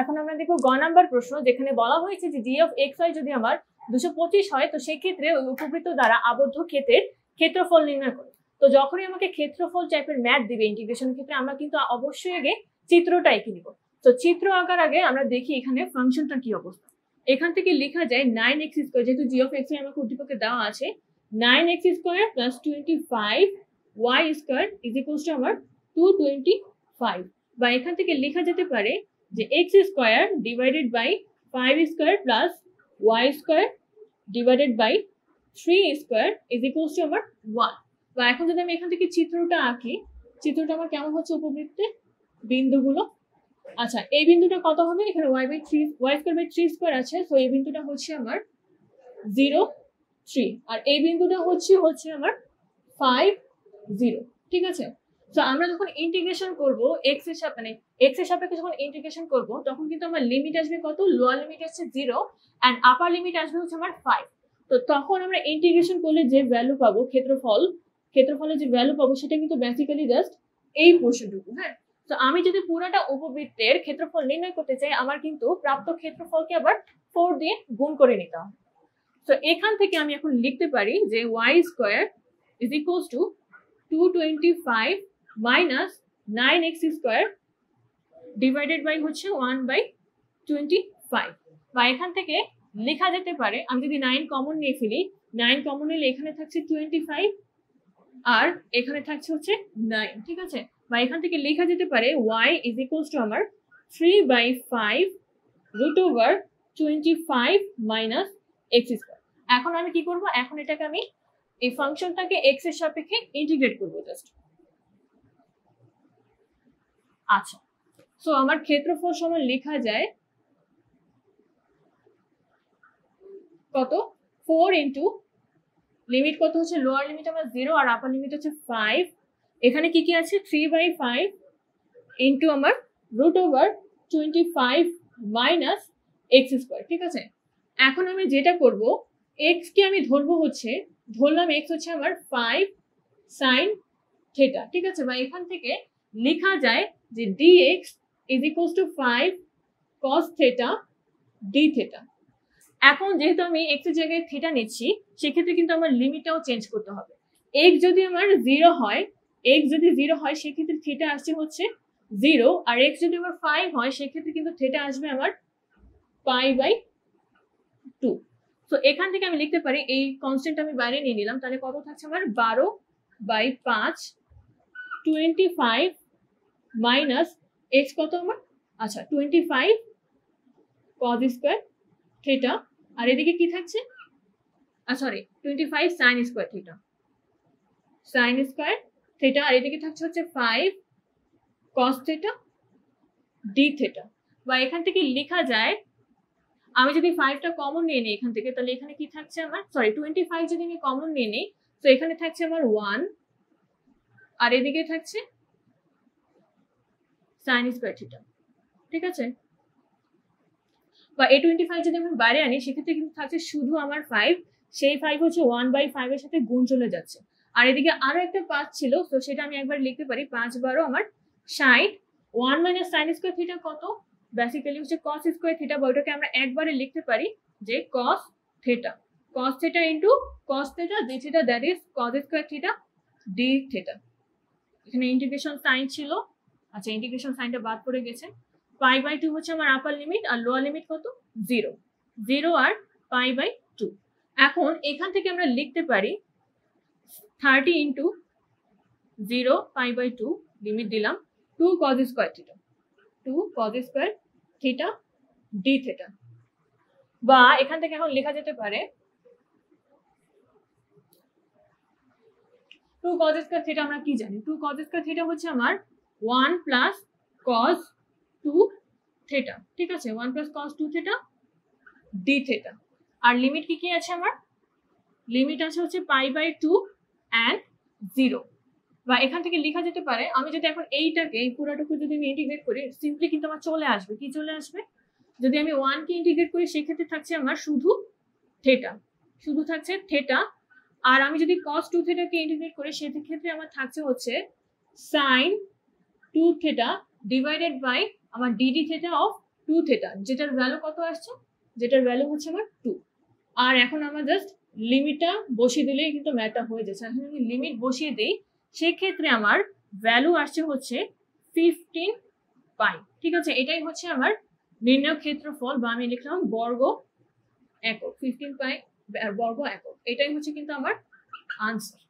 এখন আমরা দেখব গ নাম্বার প্রশ্ন, যেখানে বলা হয়েছে যে জি অফ এক্স ওয়াই যদি আমার দুশো পঁচিশ হয়, তো সেই ক্ষেত্রে ওই উপবৃত্ত দ্বারা আবদ্ধ ক্ষেত্রের ক্ষেত্রফল নির্ণয় করে। তো যখনই আমাকে ক্ষেত্রফল টাইপের ম্যাথ দিবে ইন্টিগ্রেশনের ক্ষেত্রে, আমরা কিন্তু অবশ্যই আগে চিত্রটা এঁকে নিব। তো চিত্র আঁকার আগে আমরা দেখি এখানে ফাংশনটা কি অবস্থা। এখান থেকে লেখা যায় নাইন এক্স স্কোয়ার যেহেতু জি অফ এক্স আমাকে উদ্দীপকে দেওয়া আছে nine x square plus twenty five y square is equals to আমার টু টোয়েন্টি ফাইভ বা এখান থেকে লেখা যেতে পারে যে x square divided by five square plus y square divided by three square is equals to আমার ওয়ান বা এখন যদি আমি এখান থেকে চিত্রটা আঁকি, চিত্রটা আমার কেমন হচ্ছে উপবৃত্তে? বিন্দুগুলো। আচ্ছা এই বিন্দুটা কত হবে? এখানে y by three y square by three square আছে, তো এই বিন্দুটা হচ্ছে আমার জিরো থ্রি আর এই বিন্দুটা হচ্ছে হচ্ছে আমার ফাইভ জিরো ঠিক আছে? তো আমরা যখন ইন্টিগ্রেশন করব এক্সের সাপেক্ষে মানে এক্সের সাপেক্ষে যখন ইন্টিগ্রেশন করব, তখন কিন্তু আমার লিমিট আসবে কত? লোয়ার লিমিট আসছে জিরো অ্যান্ড আপার লিমিট আসবে হচ্ছে আমার ফাইভ তো তখন আমরা ইন্টিগ্রেশন করলে যে ভ্যালু পাবো, ক্ষেত্রফল, ক্ষেত্রফলের যে ভ্যালু পাবো, সেটা কিন্তু বেসিক্যালি জাস্ট এই পোর্শনটুকু হ্যাঁ? তো আমি যদি পুরোটা উপবৃত্তের ক্ষেত্রফল নির্ণয় করতে চাই, আমার কিন্তু প্রাপ্ত ক্ষেত্রফলকে আবার ফোর দিয়ে গুণ করে নিতে হবে। তো এখান থেকে আমি এখন লিখতে পারি যে y square is equals to two twenty five minus nine x square divided by হচ্ছে ওয়ান বাই টোয়েন্টি ফাইভ বা এখান থেকে লেখা যেতে পারে, আমি যদি নাইন কমন নিয়ে ফেলি নাইন কমন নিলে এখানে থাকছে টোয়েন্টি ফাইভ আর এখানে থাকছে হচ্ছে নাইন ঠিক আছে? বা এখান থেকে লেখা যেতে পারে ওয়াই ইজ ইকুয়ালস টু আমার three by five root over twenty five minus x square এখন আমি কি করব? এখন এটাকে আমি এই ফাংশনটাকে এক্সের সাপেক্ষে ইন্টিগ্রেট করব জাস্ট আচ্ছা। সো আমার ক্ষেত্রফল সমান লেখা যায় কত? ফোর ইন্টু লিমিট কত হচ্ছে? লোয়ার লিমিট আমার জিরো আর আপার লিমিট হচ্ছে ফাইভ এখানে কি কি আছে? থ্রি বাই ফাইভ ইন্টু আমার root over twenty five minus x square ঠিক আছে? এখন আমি যেটা করব এক্স কে আমি ধরবো হচ্ছে, ধরলাম এক্স হচ্ছে আমার ফাইভ সাইন থেটা ঠিক আছে? বা এখান থেকে লেখা যায় যে d x is equals to five cos theta d theta এখন যেহেতু আমি এর জায়গায় থিটা নিচ্ছি, সেক্ষেত্রে কিন্তু আমার লিমিটটাও চেঞ্জ করতে হবে। এক্স যদি আমার জিরো হয় এক্স যদি জিরো হয়, সেক্ষেত্রে থিটা আসছে হচ্ছে জিরো আর এক্স যদি আমার ফাইভ হয়, সেক্ষেত্রে কিন্তু থিটা আসবে আমার পাই বাই টু তো এখান থেকে আমি লিখতে পারি, এই কনস্ট্যান্ট আমি বাইরে নিয়ে নিলাম, তাহলে কত থাকছে আমার? বারো বাই পাঁচ টোয়েন্টি ফাইভ মাইনাস এক্স কত আমার? আচ্ছা twenty five cos square theta আর এদিকে কি থাকছে? Sorry twenty five sine square theta sine square theta আর এদিকে থাকছে হচ্ছে five cos theta d theta বা এখান থেকে লেখা যায়, আমি যদি ফাইভটা কমন নিয়ে নিই এখান থেকে, তাহলে এখানে কি থাকছে আমার? সরি টোয়েন্টি ফাইভ যদি আমি কমন নিয়ে নিই, তো এখানে থাকছে আমার ওয়ান আর এদিকে থাকছে সাইন স্কোয়ার থিটা ঠিক আছে? বা এ টোয়েন্টি ফাইভ যদি আমি বাইরে আনি, সেক্ষেত্রে কিন্তু থাকছে শুধু আমার ফাইভ সেই ফাইভ হচ্ছে ওয়ান বাই ফাইভের সাথে গুণ চলে যাচ্ছে। আর এদিকে আরও একটা পাঁচ ছিল, তো সেটা আমি একবার লিখতে পারি, পাঁচ বারো আমার ষাট one minus sine square theta কত? বেসিক্যালি হচ্ছে কস স্কোয়ার থিটা বা ওটাকে আমরা একবারে লিখতে পারি যে cos theta cos theta into cos theta d theta that is cos square theta d theta এখানে ইন্টিগ্রেশন সাইন ছিল। আচ্ছা ইন্টিগ্রেশন সাইনটা বাদ পড়ে গেছে। পাই বাই টু হচ্ছে আমার আপার লিমিট আর লোয়ার লিমিট কত? জিরো জিরো আর পাই বাই টু এখন এখান থেকে আমরা লিখতে পারি thirty into zero pi by two limit দিলাম two cos square theta two cos square theta d theta বা এখান থেকে এখন লেখা যেতে পারে টু কজ স্কোয়ার থিটা আমরা কি জানি? টু কজ স্কোয়ার থিটা হচ্ছে আমার one plus cos two theta. ঠিক আছে? One plus cos two theta, d theta. আর লিমিট কি কি আছে আমার? লিমিট আছে হচ্ছে pi by two and zero. বা এখান থেকে লেখা যেতে পারে, আমি যদি এখন এইটাকে, এই পুরাটুকু যদি আমি ইন্টিগ্রেট করি সিম্পলি কিন্তু আমার চলে আসবে। কি চলে আসবে? যদি আমি ওয়ানকে ইন্টিগ্রেট করি, সেক্ষেত্রে থাকছে আমার শুধু থেটা। শুধু থাকছে থেটা। আর আমি যদি কস টু থেটাকে ইন্টিগ্রেট করি, সেক্ষেত্রে আমার থাকছে হচ্ছে sine two theta divided by আমার d d theta of two theta যেটার ভ্যালু কত আসছে? যেটার ভ্যালু হচ্ছে আমার টু আর এখন আমরা জাস্ট লিমিটটা বসিয়ে দিলেই কিন্তু ম্যাথটা হয়ে যাচ্ছে। এখন যদি লিমিট বসিয়ে দিই, সেক্ষেত্রে আমার ভ্যালু আসছে হচ্ছে ফিফটিন পাই ঠিক আছে? এটাই হচ্ছে আমার নির্ণয় ক্ষেত্রফল বা আমি লিখলাম বর্গ একক ফিফটিন পাই বর্গ একক। এটাই হচ্ছে কিন্তু আমার আনসার